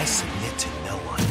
I submit to no one.